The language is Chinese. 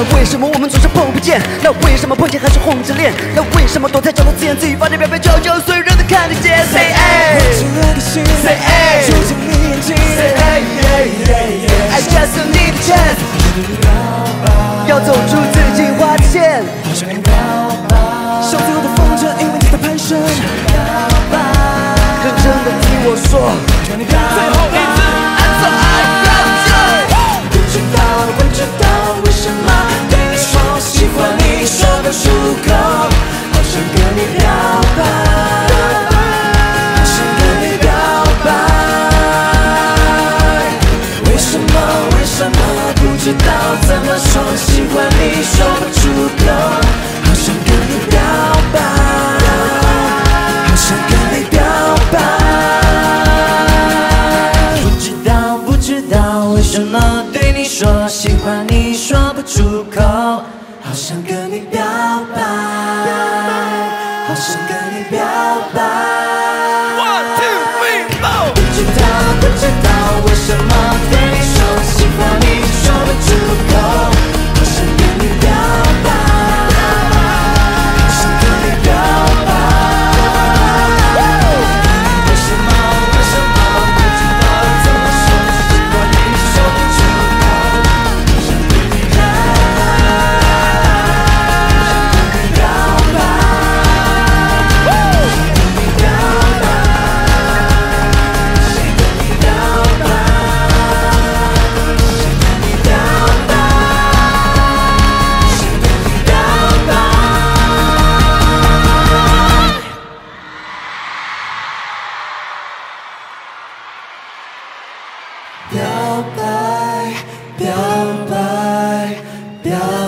那为什么我们总是碰不见？那为什么碰见还是红着脸？那为什么躲在角落自言自语，发着表白悄悄，所有人都看得见？Say A，紧了的心，Say A，住进你眼睛，Say A，I just need a chance，要走出自己画的线，像最后的风筝，因为你在攀升，认真的听我说，表白，好想跟你表白。为什么？为什么？不知道怎么说喜欢你，说不出口。好想跟你表白，好想跟你表白。不知道，不知道为什么对你说喜欢你，说不出口。好想跟你表白。表白，表白，表白。